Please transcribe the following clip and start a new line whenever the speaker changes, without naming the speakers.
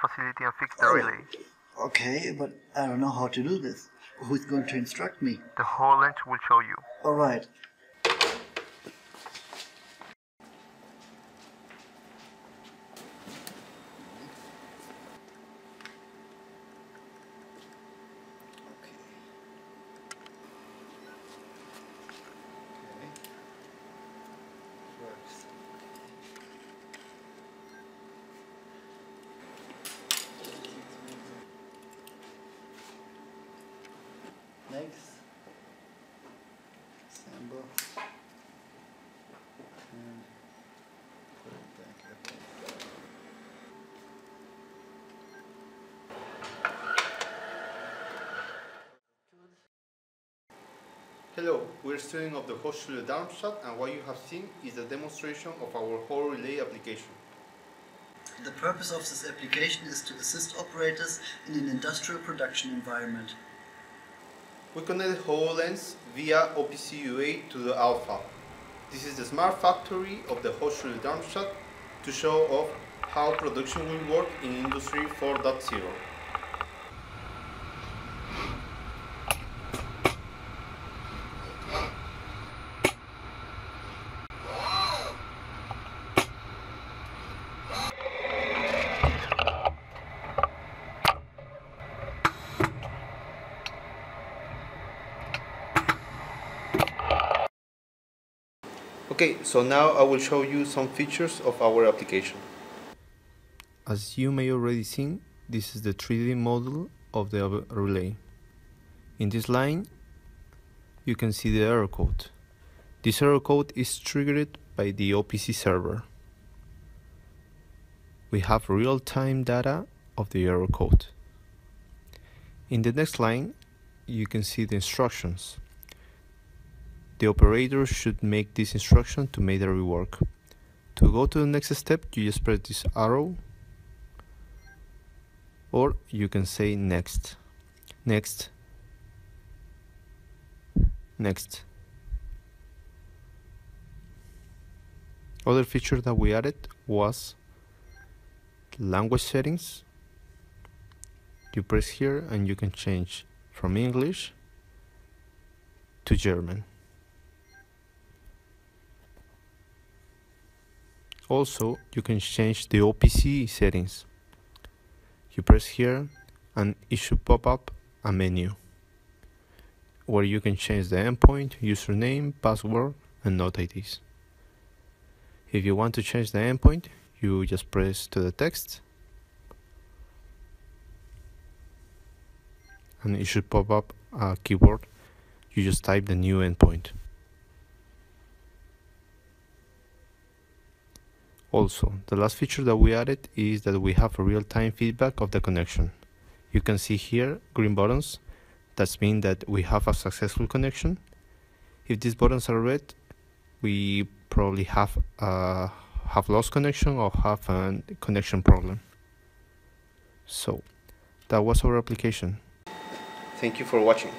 facility and fix the oh, relay.
Okay, but I don't know how to do this. Who's going to instruct me?
The whole HoloLens will show you.
Alright. Next. Assemble. And put it back up.
Hello, we're students of the Hochschule Darmstadt and what you have seen is a demonstration of our whole relay application.
The purpose of this application is to assist operators in an industrial production environment.
We connect HoloLens via OPC UA to the AutFab. This is the smart factory of the Hochschule Darmstadt to show off how production will work in Industry 4.0. Okay, so now I will show you some features of our application. As you may already seen, this is the 3D model of the relay. In this line, you can see the error code. This error code is triggered by the OPC server. We have real-time data of the error code. In the next line, you can see the instructions. The operator should make this instruction to make the rework. To go to the next step, you just press this arrow or you can say next, next, next. Other feature that we added was language settings. You press here and you can change from English to German. Also, you can change the OPC settings. You press here and it should pop up a menu where you can change the endpoint, username, password, and node IDs. If you want to change the endpoint, you just press to the text and it should pop up a keyboard. You just type the new endpoint. Also, the last feature that we added is that we have a real-time feedback of the connection. You can see here green buttons. That means that we have a successful connection. If these buttons are red, we probably have a have lost connection or have a connection problem. So, that was our application. Thank you for watching.